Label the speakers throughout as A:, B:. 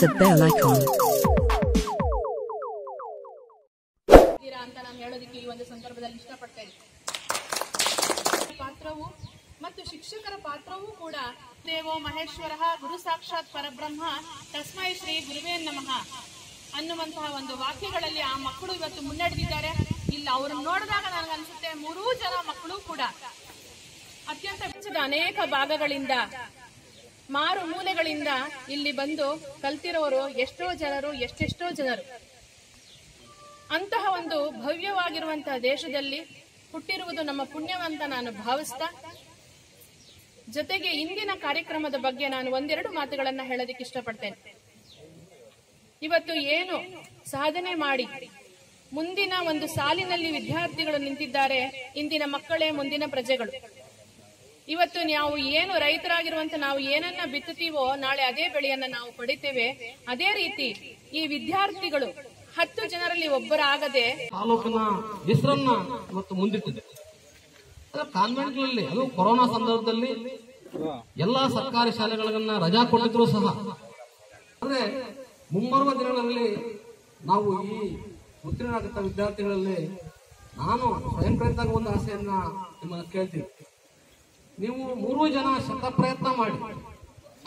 A: the bell icon.
B: ಅಂತ ನಾನು ಹೇಳೋದಕ್ಕೆ ಈ ಒಂದು ಸಂದರ್ಭದಲ್ಲಿ ಇಷ್ಟಪಡ್ತೇನೆ. ಪಾತ್ರವು ಮತ್ತು ಶಿಕ್ಷಕರ ಪಾತ್ರವೂ ಕೂಡ ದೇವೋ ಮಹೇಶ್ವರ ಗುರು ಸಾಕ್ಷಾತ್ ಪರಬ್ರಹ್ಮ, ತಸ್ಮೈ ಶ್ರೀ ಗುರುವೇ ನಮಃ ಅನ್ನುವಂತಹ ಒಂದು ವಾಕ್ಯಗಳಲ್ಲಿ ಆ ಮಕ್ಕಳು ಇವತ್ತು ಮುನ್ನಡೆದಿದ್ದಾರೆ. ಇಲ್ಲ, ಅವ್ರನ್ನ ನೋಡಿದಾಗ ನನಗನ್ಸುತ್ತೆ ಮೂರೂ ಜನ ಮಕ್ಕಳು ಕೂಡ. ಅತ್ಯಂತ ಅನೇಕ ಭಾಗಗಳಿಂದ ಮಾರು ಮೂಲೆಗಳಿಂದ ಇಲ್ಲಿ ಬಂದು ಕಲ್ತಿರೋರು ಎಷ್ಟೋ ಜನರು, ಎಷ್ಟೆಷ್ಟೋ ಜನರು. ಅಂತಹ ಒಂದು ಭವ್ಯವಾಗಿರುವಂತಹ ದೇಶದಲ್ಲಿ ಹುಟ್ಟಿರುವುದು ನಮ್ಮ ಪುಣ್ಯವಂತ ನಾನು ಭಾವಿಸ್ತಾ, ಜೊತೆಗೆ ಇಂದಿನ ಕಾರ್ಯಕ್ರಮದ ಬಗ್ಗೆ ನಾನು ಒಂದೆರಡು ಮಾತುಗಳನ್ನ ಹೇಳೋದಕ್ಕೆ ಇಷ್ಟಪಡ್ತೇನೆ. ಇವತ್ತು ಏನು ಸಾಧನೆ ಮಾಡಿ, ಮುಂದಿನ ಒಂದು ಸಾಲಿನಲ್ಲಿ ವಿದ್ಯಾರ್ಥಿಗಳು ನಿಂತಿದ್ದಾರೆ, ಇಂದಿನ ಮಕ್ಕಳೇ, ಮುಂದಿನ ಪ್ರಜೆಗಳು. ಇವತ್ತು ನಾವು ಏನು ರೈತರಾಗಿರುವಂತ ನಾವು ಏನನ್ನ ಬಿತ್ತುತ್ತೀವೋ ನಾಳೆ ಅದೇ ಬೆಳೆಯನ್ನ ನಾವು ಪಡಿತೇವೆ. ಅದೇ ರೀತಿ ಈ ವಿದ್ಯಾರ್ಥಿಗಳು ಹತ್ತು ಜನರಲ್ಲಿ ಒಬ್ಬರಾಗದೆ
C: ತಾಲೂಕಿನ ಹೆಸರನ್ನ ಇವತ್ತು ಮುಂದಿಟ್ಟಿದೆ. ಕಾನ್ವೆಂಟ್ಗಳಲ್ಲಿ ಅದು ಕೊರೋನಾ ಸಂದರ್ಭದಲ್ಲಿ ಎಲ್ಲಾ ಸರ್ಕಾರಿ ಶಾಲೆಗಳನ್ನ ರಜಾ ಕೊಟ್ಟಿದ್ರು ಸಹ. ಅಂದ್ರೆ ಮುಂಬರುವ ದಿನಗಳಲ್ಲಿ ನಾವು ಈ ಉತ್ತೀರ್ಣರಾಗುತ್ತ ವಿದ್ಯಾರ್ಥಿಗಳಲ್ಲಿ ನಾನು ಸ್ವಯಂ ಪ್ರಯತ್ನ ಒಂದು ಆಸೆಯನ್ನ ನಿಮ್ಮನ್ನ ಕೇಳ್ತೀನಿ. ನೀವು ಮೂರು ಜನ ಶತ ಪ್ರಯತ್ನ ಮಾಡಿ.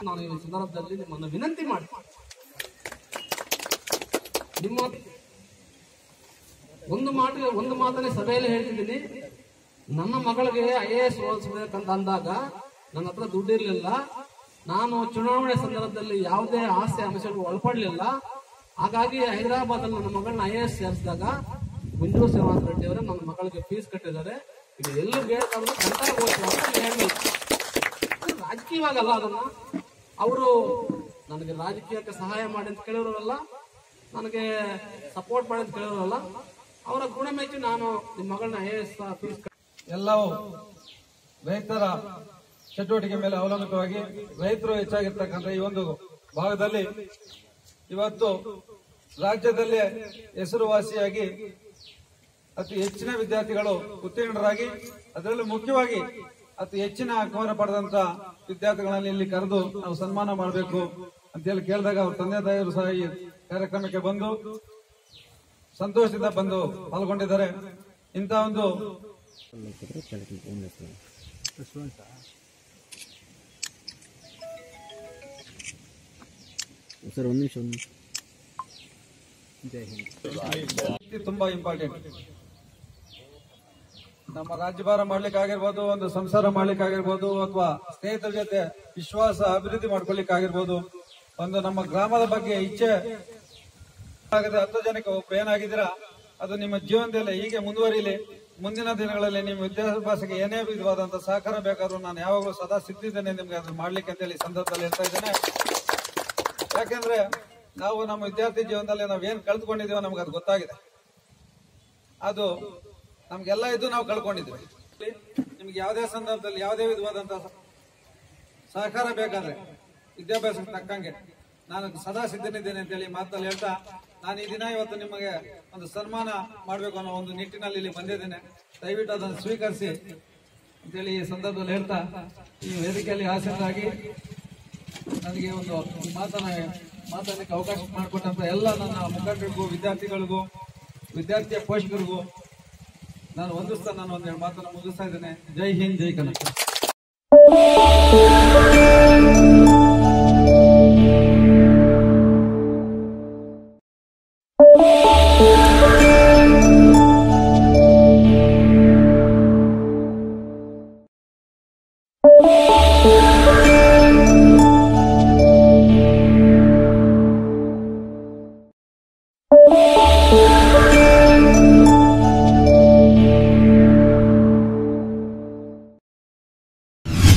C: ನಾನು ಈ ಸಂದರ್ಭದಲ್ಲಿ ನಿಮ್ಮನ್ನು ವಿನಂತಿ ಮಾಡಿ. ನಿಮ್ಮ ಒಂದು ಮಾತು, ಒಂದು ಮಾತನ್ನ ಸಭೆಯಲ್ಲಿ ಹೇಳ್ತಿದ್ದೀನಿ. ನನ್ನ ಮಗಳಿಗೆ ಐ ಎ ಎಸ್ ಓದಿಸ್ಬೇಕಂತ ಅಂದಾಗ ನನ್ನ ಹತ್ರ ದುಡ್ಡಿರಲಿಲ್ಲ. ನಾನು ಚುನಾವಣೆ ಸಂದರ್ಭದಲ್ಲಿ ಯಾವುದೇ ಆಸೆ ಅಂಶಗಳು ಒಳಪಡಲಿಲ್ಲ. ಹಾಗಾಗಿ ಹೈದರಾಬಾದ್ ಅಲ್ಲಿ ನನ್ನ ಮಗಳನ್ನ ಐ ಎ ಎಸ್ ಸೇರಿಸಿದಾಗ ಮಂಜು ಸೇವಾ ರೆಡ್ಡಿ ಅವರೇ ನನ್ನ ಮಗಳಿಗೆ ಫೀಸ್ ಕಟ್ಟಿದ್ದಾರೆ. ಇದು ಎಲ್ಲೂ ಕಂಟಾರ ಹೇಳಬೇಕು ರಾಜಕೀಯವಾಗಲ್ಲ ಅದನ್ನ. ಅವರು ನನಗೆ ರಾಜಕೀಯಕ್ಕೆ ಸಹಾಯ ಮಾಡಿ ಅಂತ ಕೇಳಿರೋರಲ್ಲ, ನನಗೆ ಸಪೋರ್ಟ್ ಮಾಡಿ ಅಂತ ಕೇಳಿರೋರಲ್ಲ, ಅವರ ಗುಣ ಮೆಚ್ಚಿ ನಾನು ನಿಮ್ಮ ಮಗಳನ್ನ ಎಸ್ ಫೀಸ್
D: ಎಲ್ಲವೂ ರೈತರ ಚಟುವಟಿಕೆ ಮೇಲೆ ಅವಲಂಬಿತವಾಗಿ ರೈತರು ಹೆಚ್ಚಾಗಿರ್ತಕ್ಕಂಥ ಈ ಒಂದು ಭಾಗದಲ್ಲಿ ಇವತ್ತು ರಾಜ್ಯದಲ್ಲಿ ಹೆಸರುವಾಸಿಯಾಗಿ ಅತಿ ಹೆಚ್ಚಿನ ವಿದ್ಯಾರ್ಥಿಗಳು ಉತ್ತೀರ್ಣರಾಗಿ ಅದರಲ್ಲೂ ಮುಖ್ಯವಾಗಿ ಅತಿ ಹೆಚ್ಚಿನ ಅಂಕವನ್ನು ಪಡೆದಂತ ವಿದ್ಯಾರ್ಥಿಗಳಲ್ಲಿ ಇಲ್ಲಿ ಕರೆದು ನಾವು ಸನ್ಮಾನ ಮಾಡಬೇಕು ಅಂತೇಳಿ ಕೇಳಿದಾಗ ಅವ್ರ ತಂದೆ ತಾಯಿಯರು ಸಹ ಈ ಕಾರ್ಯಕ್ರಮಕ್ಕೆ ಬಂದು ಸಂತೋಷದಿಂದ ಬಂದು ಪಾಲ್ಗೊಂಡಿದ್ದಾರೆ. ಇಂಥ ಒಂದು
E: ಸರ್ ಒಂದು ನಿಮಿಷ
D: ತುಂಬಾ ಇಂಪಾರ್ಟೆಂಟ್ ನಮ್ಮ ರಾಜ್ಯಭಾರ ಮಾಡ್ಲಿಕ್ಕೆ ಆಗಿರ್ಬೋದು ಒಂದು ಸಂಸಾರ ಮಾಡ್ಲಿಕ್ಕೆ ಆಗಿರ್ಬೋದು ಅಥವಾ ಸ್ನೇಹಿತರ ಜೊತೆ ವಿಶ್ವಾಸ, ಅಭಿವೃದ್ಧಿ ಮಾಡ್ಕೊಳ್ಲಿಕ್ಕೆ ಆಗಿರ್ಬೋದು ಒಂದು ನಮ್ಮ ಗ್ರಾಮದ ಬಗ್ಗೆ ಇಚ್ಛೆ ಆಗದೆ ಹತ್ತು ಜನಕ್ಕೆ ಒಬ್ಬ ಏನಾಗಿದ್ದೀರಾ, ಅದು ನಿಮ್ಮ ಜೀವನದಲ್ಲಿ ಹೀಗೆ ಮುಂದುವರಿಲಿ. ಮುಂದಿನ ದಿನಗಳಲ್ಲಿ ನಿಮ್ಮ ವಿದ್ಯಾಭ್ಯಾಸಕ್ಕೆ ಏನೇ ವಿಧವಾದಂತಹ ಸಹಕಾರ ಬೇಕಾದ್ರೂ ನಾನು ಯಾವಾಗಲೂ ಸದಾ ಸಿದ್ಧಿದ್ದೇನೆ ನಿಮ್ಗೆ ಅದನ್ನ ಮಾಡ್ಲಿಕ್ಕೆ ಅಂತೇಳಿ ಸಂದರ್ಭದಲ್ಲಿ ಹೇಳ್ತಾ ಇದ್ದೇನೆ. ಯಾಕೆಂದ್ರೆ ನಾವು ನಮ್ಮ ವಿದ್ಯಾರ್ಥಿ ಜೀವನದಲ್ಲಿ ನಾವು ಏನ್ ಕಳೆದುಕೊಂಡಿದೀವೋ ನಮ್ಗೆ ಅದು ಗೊತ್ತಾಗಿದೆ. ಅದು ನಮ್ಗೆಲ್ಲ ಇದು ನಾವು ಕಳ್ಕೊಂಡಿದ್ವಿ. ನಿಮ್ಗೆ ಯಾವುದೇ ಸಂದರ್ಭದಲ್ಲಿ ಯಾವುದೇ ವಿಧವಾದಂತಹ ಸಹಕಾರ ಬೇಕಾದ್ರೆ ವಿದ್ಯಾಭ್ಯಾಸಕ್ಕೆ ತಕ್ಕಂಗೆ ನಾನು ಸದಾ ಸಿದ್ಧನಿದ್ದೇನೆ ಅಂತೇಳಿ ಮಾತಲ್ಲಿ ಹೇಳ್ತಾ ನಾನು ಈ ದಿನ ಇವತ್ತು ನಿಮಗೆ ಒಂದು ಸನ್ಮಾನ ಮಾಡಬೇಕು ಅನ್ನೋ ಒಂದು ನಿಟ್ಟಿನಲ್ಲಿ ಇಲ್ಲಿ ಬಂದಿದ್ದೇನೆ. ದಯವಿಟ್ಟು ಅದನ್ನು ಸ್ವೀಕರಿಸಿ ಅಂತೇಳಿ ಈ ಸಂದರ್ಭದಲ್ಲಿ ಹೇಳ್ತಾ ಈ ವೇದಿಕೆಯಲ್ಲಿ ಆಸೆಯಾಗಿ ನನಗೆ ಒಂದು ಮಾತನ್ನ ಮಾತಾಡಲಿಕ್ಕೆ ಅವಕಾಶ ಮಾಡಿಕೊಟ್ಟಂತ ಎಲ್ಲ ನನ್ನ ಮುಖಂಡರಿಗೂ, ವಿದ್ಯಾರ್ಥಿಗಳಿಗೂ, ವಿದ್ಯಾರ್ಥಿಯ ಪೋಷಕರಿಗೂ ನಾನು ವಂದಿಸ್ತಾ ನಾನು ಒಂದೆರಡು ಮಾತನ್ನು ಮುಗಿಸ್ತಾ ಇದ್ದೇನೆ. ಜೈ ಹಿಂದ್ ಜೈ ಕನ್ನಡ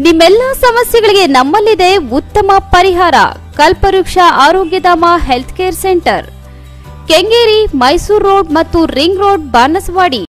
F: ನಿಮ್ಮೆಲ್ಲ ಸಮಸ್ಯೆಗಳಿಗೆ ನಮ್ಮಲ್ಲಿದೆ ಉತ್ತಮ ಪರಿಹಾರ. Kalpavriksha Arogyadhama health care centre. Kengeri Mysuru road ಮತ್ತು ರಿಂಗ್ ರೋಡ್, ಬಾನಸವಾಡಿ.